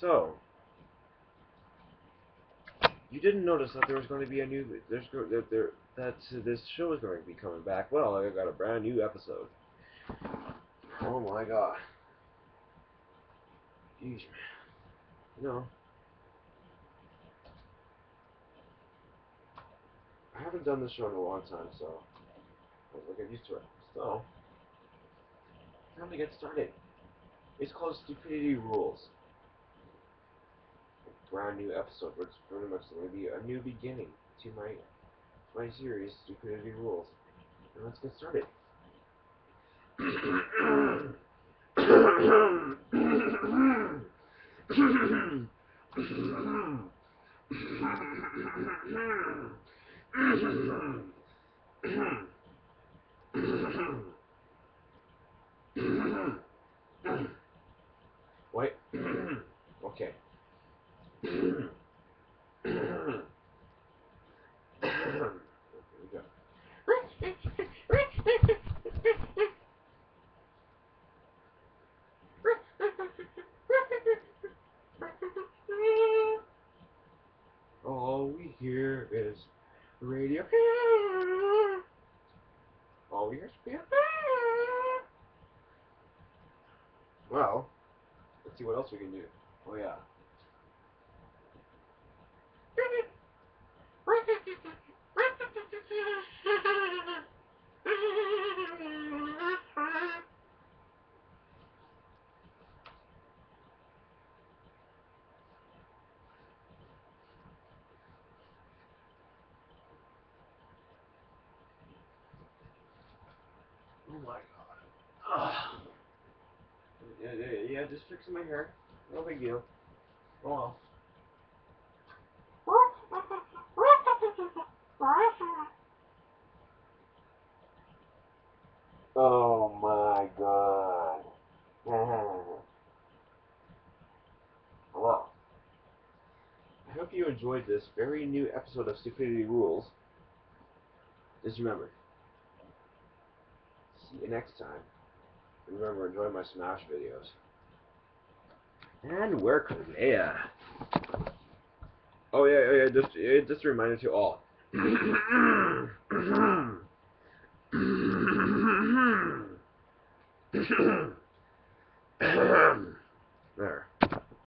So, you didn't notice that there was going to be a new there's that there that this show is going to be coming back. Well, I got a brand new episode. Oh my god. Jeez, man. No. I haven't done this show in a long time, so I'll get used to it. So, time to get started. It's called Stupidity Rules. Brand new episode, which is pretty much going to be a new beginning to my my series, Stupidity Rules. And let's get started. Wait. okay. Here we go. All we hear is radio. All we hear is. Well, let's see what else we can do. Oh yeah. Oh my god. Ugh. Yeah, yeah, just fixing my hair. No big deal. Oh well. Oh my god. Well, I hope you enjoyed this very new episode of Stupidity Rules. Just remember, see you next time. Remember, enjoy my Smash videos. And we're. Oh yeah, yeah, yeah, just, yeah, just a reminder to all. there.